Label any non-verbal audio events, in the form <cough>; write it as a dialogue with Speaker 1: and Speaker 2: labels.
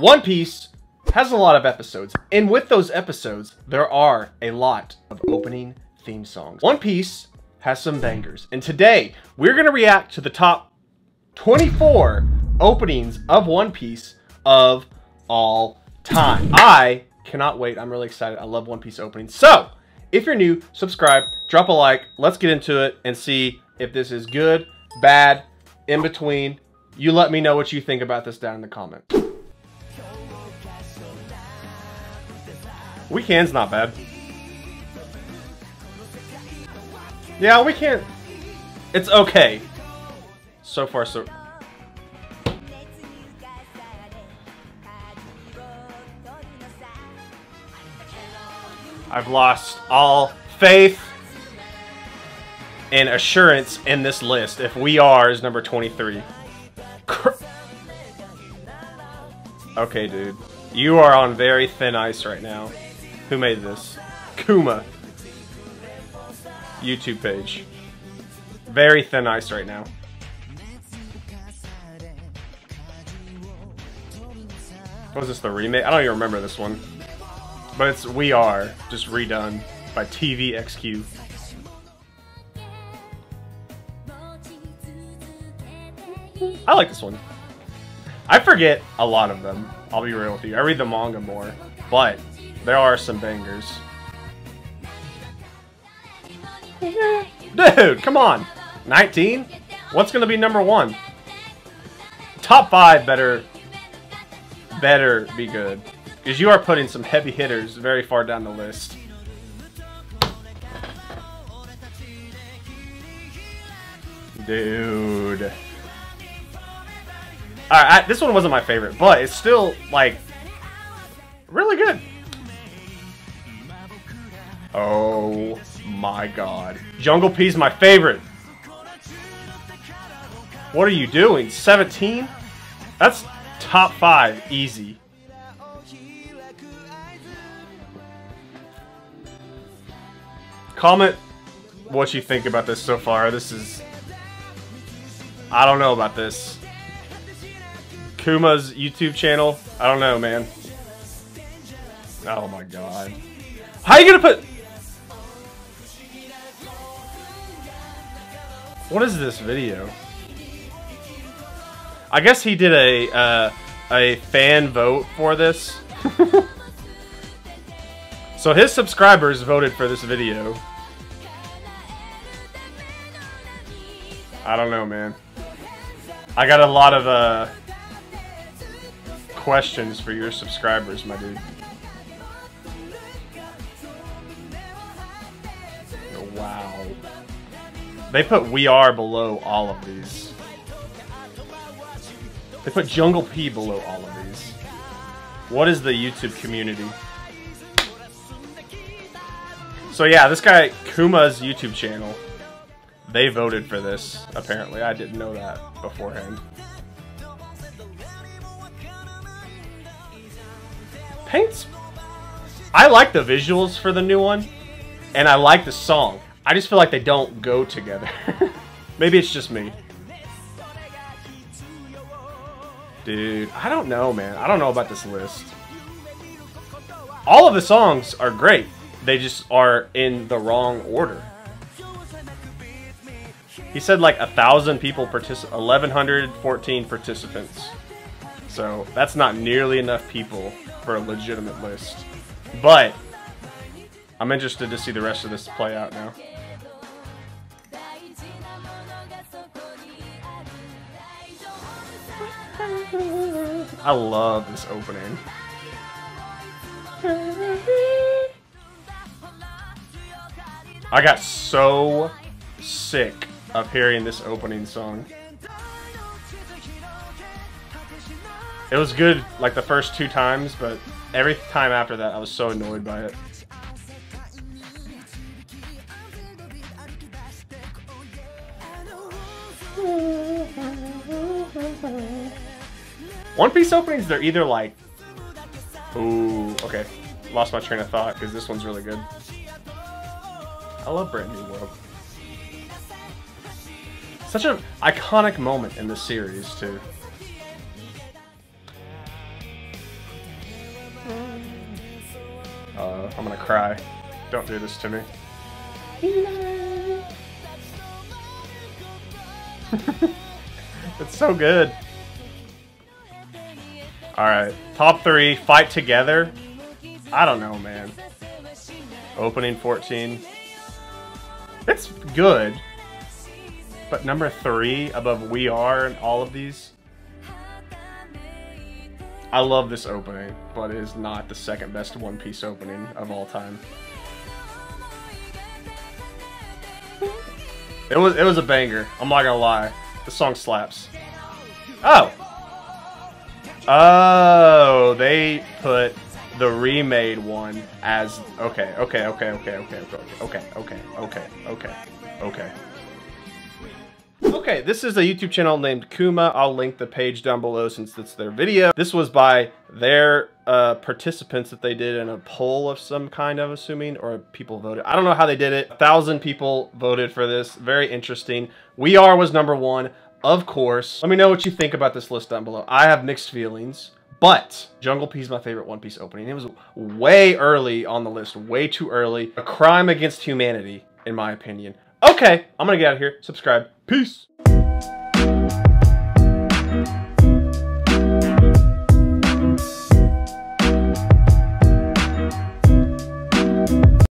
Speaker 1: One Piece has a lot of episodes, and with those episodes, there are a lot of opening theme songs. One Piece has some bangers, and today we're gonna react to the top 24 openings of One Piece of all time. I cannot wait. I'm really excited. I love One Piece openings. So, if you're new, subscribe, drop a like. Let's get into it and see if this is good, bad, in between. You let me know what you think about this down in the comments. We can's not bad. Yeah, we can't. It's okay. So far, so. I've lost all faith and assurance in this list if we are is number 23. okay, dude. You are on very thin ice right now. Who made this? Kuma. YouTube page. Very thin ice right now. Was this the remake? I don't even remember this one. But it's We Are, just redone by TVXQ. I like this one. I forget a lot of them. I'll be real with you. I read the manga more, but there are some bangers. Dude, come on. 19? What's going to be number one? Top five better, better be good. Because you are putting some heavy hitters very far down the list. Dude. Alright, this one wasn't my favorite, but it's still, like, really good. Oh my god. Jungle P's my favorite. What are you doing? 17? That's top 5, easy. Comment what you think about this so far. This is... I don't know about this. Kuma's YouTube channel. I don't know, man. Oh my god. How you gonna put... What is this video? I guess he did a, uh, a fan vote for this. <laughs> so his subscribers voted for this video. I don't know, man. I got a lot of, uh, questions for your subscribers, my dude. Oh, wow. They put We Are below all of these. They put Jungle P below all of these. What is the YouTube community? So yeah, this guy, Kuma's YouTube channel, they voted for this, apparently. I didn't know that beforehand. Paints. I like the visuals for the new one, and I like the song. I just feel like they don't go together. <laughs> Maybe it's just me. Dude, I don't know, man. I don't know about this list. All of the songs are great. They just are in the wrong order. He said like a thousand people participate, 1,114 participants. So that's not nearly enough people for a legitimate list. But I'm interested to see the rest of this play out now. I love this opening. I got so sick of hearing this opening song. It was good like the first two times, but every time after that I was so annoyed by it. <laughs> One Piece openings, they're either like... Ooh, okay. Lost my train of thought because this one's really good. I love Brand New World. Such an iconic moment in the series, too. Uh, I'm gonna cry. Don't do this to me. <laughs> it's so good. Alright, top three, fight together. I don't know, man. Opening 14. It's good. But number three above We Are and all of these. I love this opening, but it is not the second best One Piece opening of all time. It was it was a banger. I'm not gonna lie. The song slaps. Oh. Oh, they put the remade one as okay, okay, okay, okay, okay, okay, okay, okay, okay, okay, okay. Okay, this is a YouTube channel named Kuma. I'll link the page down below since it's their video. This was by their uh, participants that they did in a poll of some kind, I'm assuming, or people voted. I don't know how they did it. A thousand people voted for this. Very interesting. We Are was number one, of course. Let me know what you think about this list down below. I have mixed feelings. But Jungle P is my favorite One Piece opening. It was way early on the list, way too early. A crime against humanity, in my opinion. Okay, I'm gonna get out of here. Subscribe. Peace.